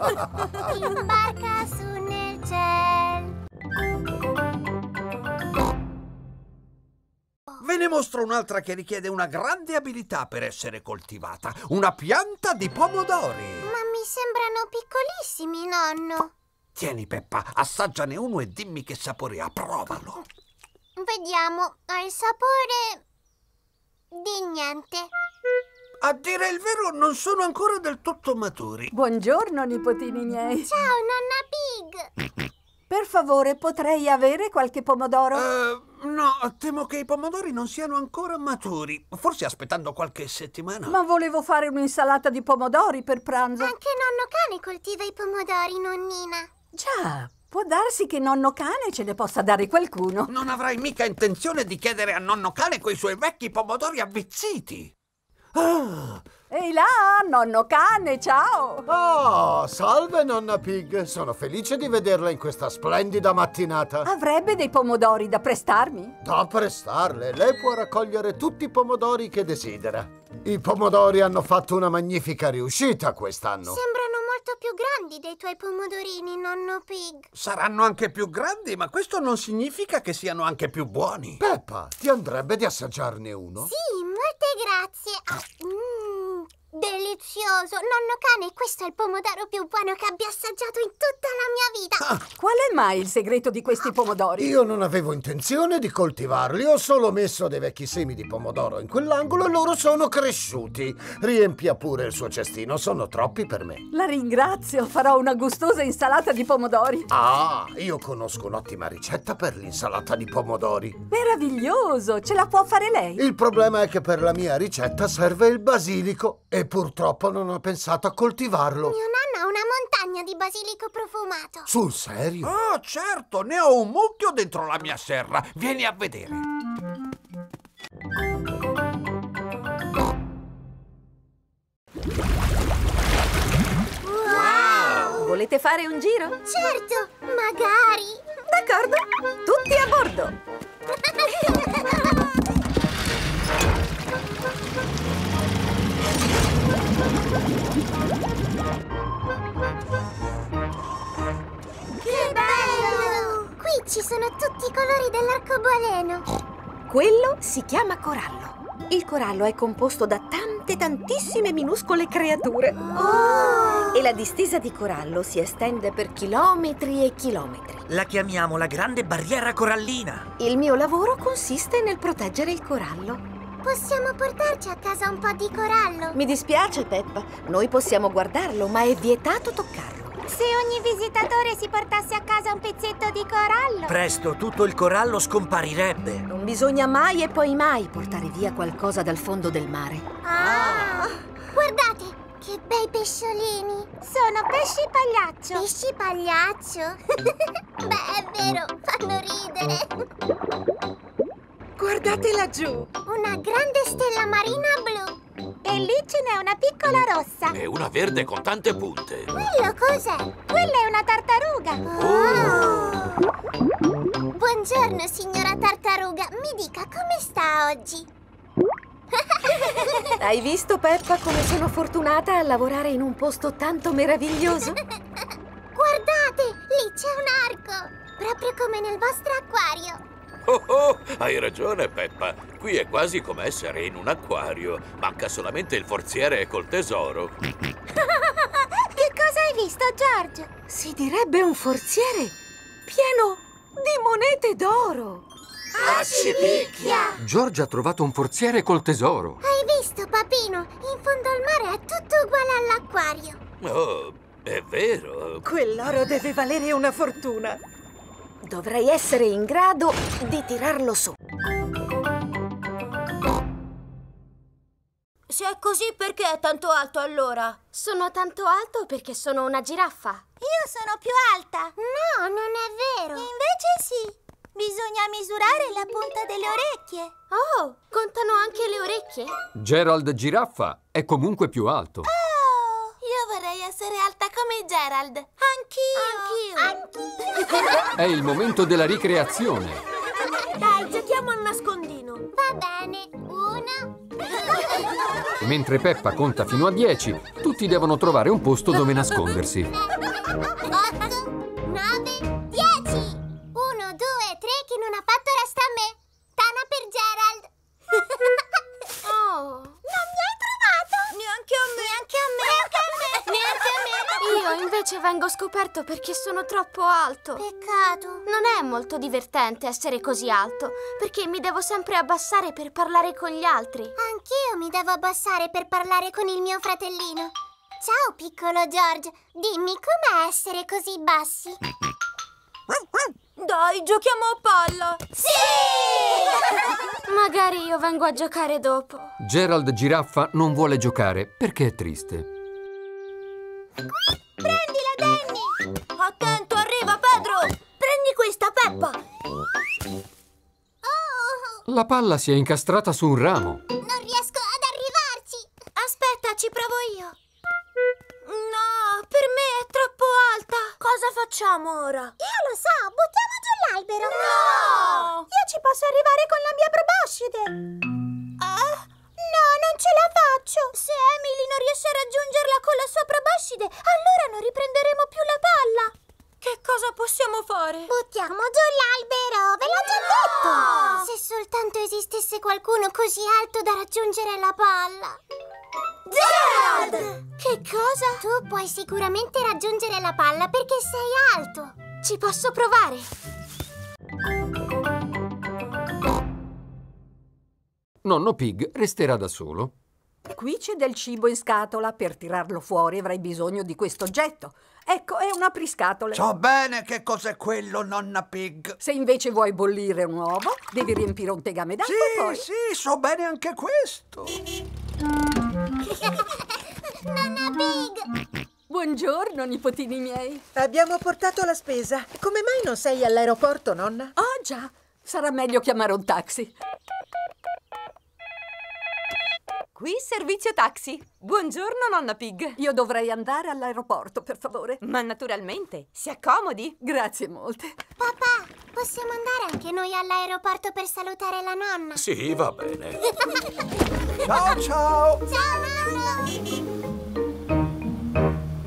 Imbarca su nel cielo. Ve ne mostro un'altra che richiede una grande abilità per essere coltivata. Una pianta di pomodori. Ma mi sembrano piccolissimi, nonno. Tieni, Peppa, assaggiane uno e dimmi che sapore ha. Provalo. Vediamo, ha il sapore di niente. A dire il vero, non sono ancora del tutto maturi. Buongiorno, nipotini miei. Ciao, nonna Pig. Per favore, potrei avere qualche pomodoro? Eh, no, temo che i pomodori non siano ancora maturi. Forse aspettando qualche settimana. Ma volevo fare un'insalata di pomodori per pranzo. Anche nonno cane coltiva i pomodori, nonnina. Già, può darsi che nonno cane ce ne possa dare qualcuno. Non avrai mica intenzione di chiedere a nonno cane quei suoi vecchi pomodori avvizziti. Ah. Ehi là, nonno cane, ciao! Oh, salve nonna Pig, sono felice di vederla in questa splendida mattinata. Avrebbe dei pomodori da prestarmi? Da prestarle, lei può raccogliere tutti i pomodori che desidera. I pomodori hanno fatto una magnifica riuscita quest'anno. Sembrano molto più grandi dei tuoi pomodorini, nonno Pig. Saranno anche più grandi, ma questo non significa che siano anche più buoni. Peppa, ti andrebbe di assaggiarne uno? Sì, molte grazie. Ah, mm, delizioso. Nonno cane, questo è il pomodoro più buono che abbia assaggiato in tutta la mia vita. Qual è mai il segreto di questi pomodori? Io non avevo intenzione di coltivarli, ho solo messo dei vecchi semi di pomodoro in quell'angolo e loro sono cresciuti. Riempia pure il suo cestino, sono troppi per me. La ringrazio, farò una gustosa insalata di pomodori. Ah, io conosco un'ottima ricetta per l'insalata di pomodori. Meraviglioso, ce la può fare lei? Il problema è che per la mia ricetta serve il basilico e purtroppo non ho pensato a coltivarlo. Mio nonno ha una montagna di basilico profumato. Sul serio? Oh, certo, ne ho un mucchio dentro la mia serra. Vieni a vedere. Wow! Volete fare un giro? Certo, magari. D'accordo, tutti a bordo. Che bello! Qui ci sono tutti i colori dell'arcobaleno. Quello si chiama corallo. Il corallo è composto da tante tantissime minuscole creature. E la distesa di corallo si estende per chilometri e chilometri. La chiamiamo la grande barriera corallina. Il mio lavoro consiste nel proteggere il corallo. Possiamo portarci a casa un po' di corallo? Mi dispiace, Peppa. Noi possiamo guardarlo, ma è vietato toccarlo. Se ogni visitatore si portasse a casa un pezzetto di corallo. Presto tutto il corallo scomparirebbe. Non bisogna mai e poi mai portare via qualcosa dal fondo del mare. Ah! Guardate, che bei pesciolini. Sono pesci pagliaccio. Pesci pagliaccio? Beh, è vero, fanno ridere. Guardate laggiù. Una grande stella marina blu. E lì ce n'è una piccola rossa. E una verde con tante punte. Quello cos'è? Quella è una tartaruga. Oh. Buongiorno, signora tartaruga. Mi dica come sta oggi? Hai visto, Peppa, come sono fortunata a lavorare in un posto tanto meraviglioso? Guardate, lì c'è un arco. Proprio come nel vostro acquario. Oh, oh, hai ragione, Peppa. Qui è quasi come essere in un acquario. Manca solamente il forziere col tesoro. che cosa hai visto, George? Si direbbe un forziere pieno di monete d'oro. Accipicchia! George ha trovato un forziere col tesoro. Hai visto, papino? In fondo al mare è tutto uguale all'acquario. Oh, è vero. Quell'oro deve valere una fortuna. Dovrei essere in grado di tirarlo su. Se è così, perché è tanto alto allora? Sono tanto alto perché sono una giraffa. Io sono più alta. No, non è vero. Invece sì. Bisogna misurare la punta delle orecchie. Oh, contano anche le orecchie? Gerald Giraffa è comunque più alto. Oh, io vorrei essere alta come Gerald. Anch'io. Anch'io. È il momento della ricreazione. Dai, giochiamo al nascondino. Va bene. Uno. Mentre Peppa conta fino a 10, tutti devono trovare un posto dove nascondersi. Io invece vengo scoperto perché sono troppo alto. Peccato. Non è molto divertente essere così alto, perché mi devo sempre abbassare per parlare con gli altri. Anch'io mi devo abbassare per parlare con il mio fratellino. Ciao, piccolo George. Dimmi com'è essere così bassi. Dai, giochiamo a palla! Sì! Magari io vengo a giocare dopo. Gerald Giraffa non vuole giocare perché è triste. Prendila, Danny! Attento, arriva Pedro! Prendi questa, Peppa! Oh! La palla si è incastrata su un ramo. Non riesco ad arrivarci! Aspetta, ci provo io. No, per me è troppo alta! Cosa facciamo ora? Io lo so, buttiamo giù l'albero! No! Io ci posso arrivare con la mia proboscide! Ah? No, non ce la faccio! Cosa? Tu puoi sicuramente raggiungere la palla perché sei alto! Ci posso provare! Nonno Pig resterà da solo. Qui c'è del cibo in scatola. Per tirarlo fuori avrai bisogno di questo oggetto. Ecco, è un apriscatole. So bene che cos'è quello, nonna Pig. Se invece vuoi bollire un uovo, devi riempire un tegame d'acqua sì, e poi... Sì, so bene anche questo. nonna Pig! Buongiorno, nipotini miei. Abbiamo portato la spesa. Come mai non sei all'aeroporto, nonna? Oh, già. Sarà meglio chiamare un taxi. Qui servizio taxi. Buongiorno, nonna Pig. Io dovrei andare all'aeroporto, per favore. Ma naturalmente, si accomodi. Grazie molte. Papà, possiamo andare anche noi all'aeroporto per salutare la nonna? Sì, va bene. ciao, ciao. Ciao, nonno.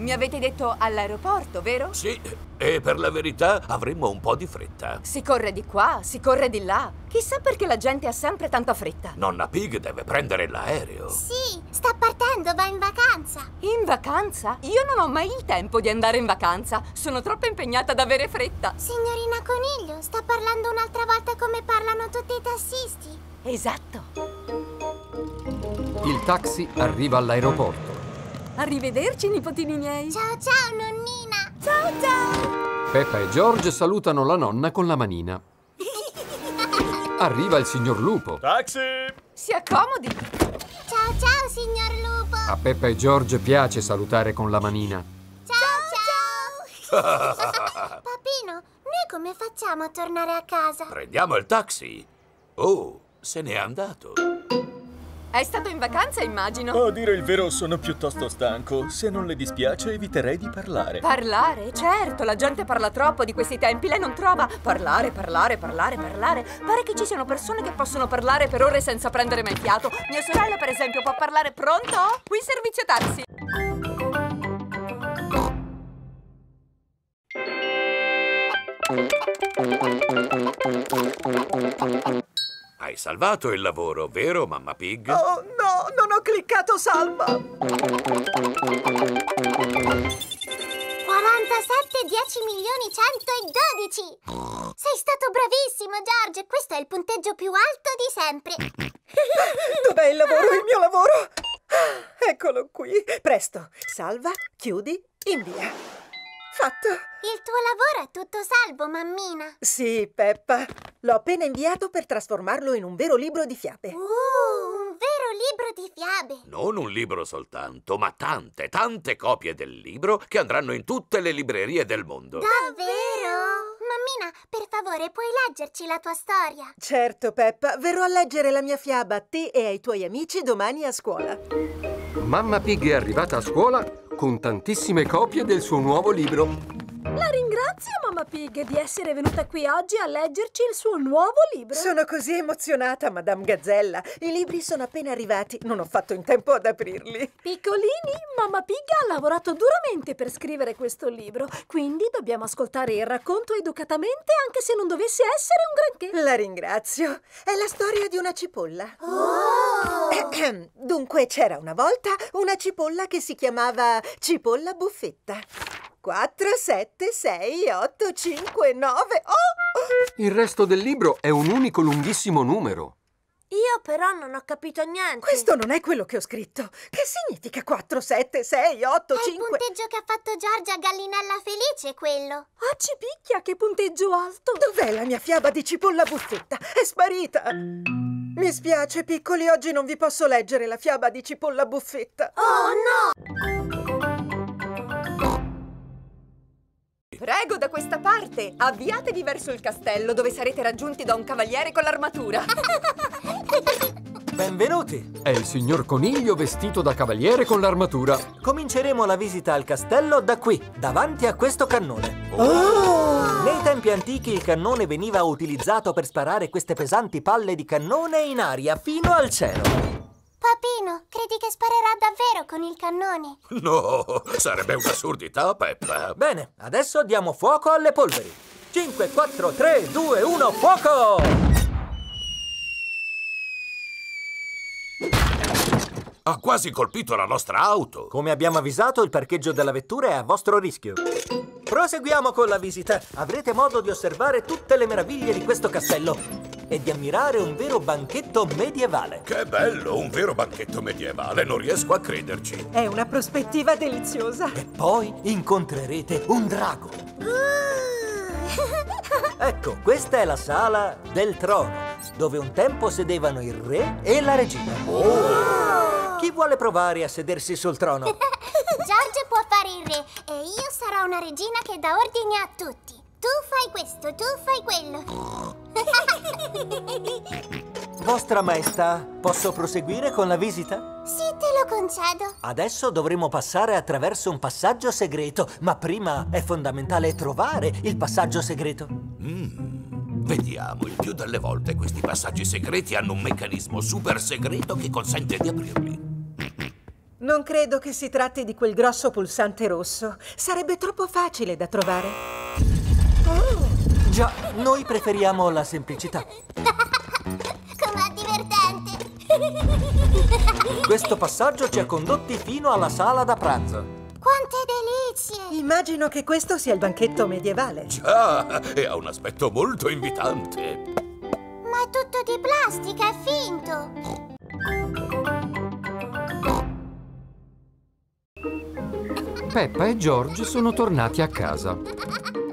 Mi avete detto all'aeroporto, vero? Sì, e per la verità avremmo un po' di fretta. Si corre di qua, si corre di là. Chissà perché la gente ha sempre tanta fretta. Nonna Pig deve prendere l'aereo. Sì, sta divertendo, va in vacanza. In vacanza? Io non ho mai il tempo di andare in vacanza. Sono troppo impegnata ad avere fretta. Signorina Coniglio, sta parlando un'altra volta come parlano tutti i tassisti. Esatto. Il taxi arriva all'aeroporto. Arrivederci, nipotini miei. Ciao ciao, nonnina. Ciao ciao. Peppa e George salutano la nonna con la manina. Arriva il signor Lupo. Taxi! Si accomodi. Ciao ciao, signor Lupo. A Peppa e George piace salutare con la manina. Ciao ciao. Papino, noi come facciamo a tornare a casa? Prendiamo il taxi. Oh, se n'è andato. È stato in vacanza, immagino. A dire il vero sono piuttosto stanco. Se non le dispiace eviterei di parlare. Parlare? Certo, la gente parla troppo di questi tempi. Lei non trova parlare, parlare, parlare, parlare. Pare che ci siano persone che possono parlare per ore senza prendere mai fiato. Mia sorella, per esempio, può parlare pronto? Qui servizio taxi. Hai salvato il lavoro, vero, mamma Pig? Oh no, non ho cliccato salva. 47 10 milioni 112. Sei stato bravissimo, George. Questo è il punteggio più alto di sempre. Dov'è il lavoro, il mio lavoro? Eccolo qui. Presto, salva, chiudi, invia. Fatto. Il tuo lavoro è tutto salvo, mammina. Sì, Peppa. L'ho appena inviato per trasformarlo in un vero libro di fiabe. Uh, un vero libro di fiabe. Non un libro soltanto, ma tante, tante copie del libro che andranno in tutte le librerie del mondo. Davvero? Mammina, per favore, puoi leggerci la tua storia? Certo, Peppa. Verrò a leggere la mia fiaba a te e ai tuoi amici domani a scuola. Mamma Pig è arrivata a scuola con tantissime copie del suo nuovo libro. La ringrazio, Mamma Pig, di essere venuta qui oggi a leggerci il suo nuovo libro. Sono così emozionata, Madame Gazzella. I libri sono appena arrivati. Non ho fatto in tempo ad aprirli. Piccolini, Mamma Pig ha lavorato duramente per scrivere questo libro, quindi dobbiamo ascoltare il racconto educatamente anche se non dovesse essere un granché. La ringrazio. È la storia di una cipolla. Oh! Dunque, c'era una volta una cipolla che si chiamava Cipolla Buffetta. 4, 7, 6, 8, 5, 9. Oh! Il resto del libro è un unico lunghissimo numero. Io però non ho capito niente. Questo non è quello che ho scritto. Che significa 4, 7, 6, 8, È il 5? punteggio che ha fatto Giorgia Gallinella Felice, quello. Ah, ci picchia, che punteggio alto! Dov'è la mia fiaba di cipolla buffetta? È sparita! Mi spiace, piccoli, oggi non vi posso leggere la fiaba di cipolla buffetta. Oh no! Prego, da questa parte. Avviatevi verso il castello dove sarete raggiunti da un cavaliere con l'armatura. Benvenuti! È il signor Coniglio vestito da cavaliere con l'armatura. Cominceremo la visita al castello da qui, davanti a questo cannone. Nei tempi antichi il cannone veniva utilizzato per sparare queste pesanti palle di cannone in aria fino al cielo. Papino, credi che sparerà davvero con il cannone? No, sarebbe un'assurdità, Peppa. Bene, adesso diamo fuoco alle polveri. 5, 4, 3, 2, 1, fuoco! Ha quasi colpito la nostra auto. Come abbiamo avvisato, il parcheggio della vettura è a vostro rischio. Proseguiamo con la visita. Avrete modo di osservare tutte le meraviglie di questo castello e di ammirare un vero banchetto medievale. Che bello, un vero banchetto medievale, non riesco a crederci. È una prospettiva deliziosa. E poi incontrerete un drago. Ecco, questa è la sala del trono, dove un tempo sedevano il re e la regina. Chi vuole provare a sedersi sul trono? George può fare il re e io sarò una regina che dà ordini a tutti. Tu fai questo, tu fai quello. Vostra Maestà, posso proseguire con la visita? sì, te lo concedo. Adesso dovremo passare attraverso un passaggio segreto, ma prima è fondamentale trovare il passaggio segreto. Vediamo, il più delle volte questi passaggi segreti hanno un meccanismo super segreto che consente di aprirli. Non credo che si tratti di quel grosso pulsante rosso. Sarebbe troppo facile da trovare. Già, noi preferiamo la semplicità. Com'è divertente. Questo passaggio ci ha condotti fino alla sala da pranzo. Quante delizie! Immagino che questo sia il banchetto medievale. Già, e ha un aspetto molto invitante. Ma è tutto di plastica, è finto! Peppa e George sono tornati a casa.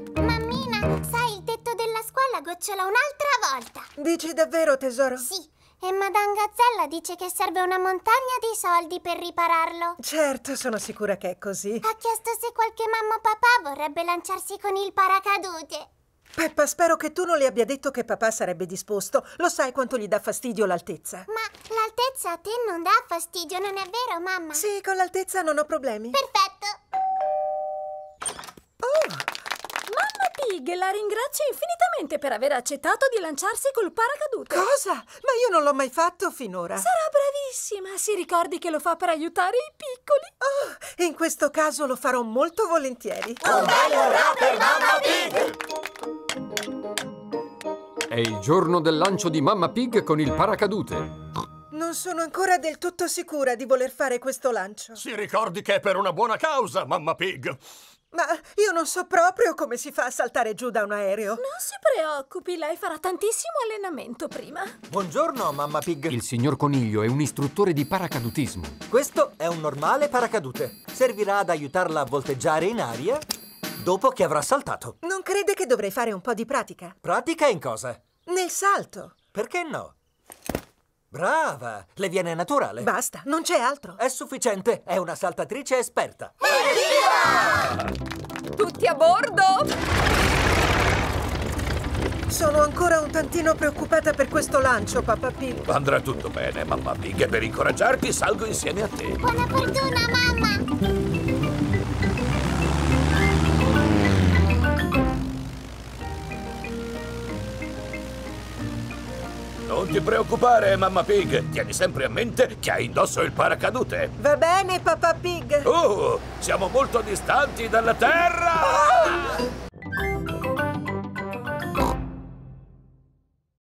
Gocciola un'altra volta! Dici davvero, tesoro? Sì, e Madame Gazzella dice che serve una montagna di soldi per ripararlo. Certo, sono sicura che è così. Ha chiesto se qualche mamma o papà vorrebbe lanciarsi con il paracadute. Peppa, spero che tu non le abbia detto che papà sarebbe disposto. Lo sai quanto gli dà fastidio l'altezza? Ma l'altezza a te non dà fastidio, non è vero, mamma? Sì, con l'altezza non ho problemi. Perfetto! Pig la ringrazio infinitamente per aver accettato di lanciarsi col paracadute. Cosa? Ma io non l'ho mai fatto finora. Sarà bravissima. Si ricordi che lo fa per aiutare i piccoli. Oh, in questo caso lo farò molto volentieri. Un bello rap per Mamma Pig! È il giorno del lancio di Mamma Pig con il paracadute. Non sono ancora del tutto sicura di voler fare questo lancio. Si ricordi che è per una buona causa, Mamma Pig. Ma io non so proprio come si fa a saltare giù da un aereo. Non si preoccupi, lei farà tantissimo allenamento prima. Buongiorno, mamma Pig. Il signor Coniglio è un istruttore di paracadutismo. Questo è un normale paracadute. Servirà ad aiutarla a volteggiare in aria dopo che avrà saltato. Non crede che dovrei fare un po' di pratica? Pratica in cosa? Nel salto. Perché no? Brava! Le viene naturale. Basta, non c'è altro. È sufficiente, è una saltatrice esperta. Tutti a bordo! Sono ancora un tantino preoccupata per questo lancio, Papà Pig. Andrà tutto bene, Mamma Pig, e per incoraggiarti salgo insieme a te. Buona fortuna, mamma! Non ti preoccupare, mamma Pig. Tieni sempre a mente che hai indosso il paracadute. Va bene, papà Pig. Oh, siamo molto distanti dalla Terra! Ah!